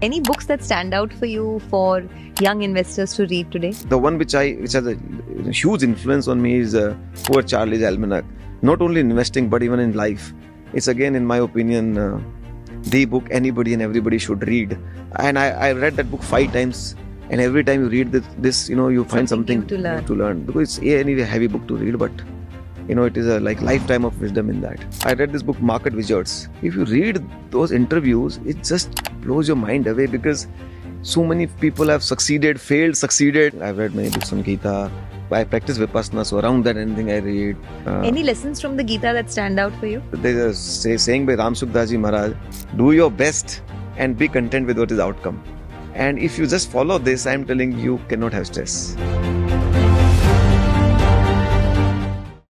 Any books that stand out for you for young investors to read today? The one which I which has a huge influence on me is uh, Poor Charlie's Almanack. Not only in investing but even in life. It's again, in my opinion, uh, the book anybody and everybody should read. And I, I read that book five times. And every time you read this, this you know, you find Something something, to learn. to learn because it's anyway a heavy book to read, but you know it is a like lifetime of wisdom in that. I read this book Market Wizards. If you read those interviews, it just blows your mind away because so many people have succeeded, failed, succeeded. I've read many books on Gita. I practice Vipassana, so around that anything I read. Uh, Any lessons from the Gita that stand out for you? there's a say, saying by Ram Sukdaji Maharaj, do your best and be content with what is the outcome. And if you just follow this, I'm telling you cannot have stress.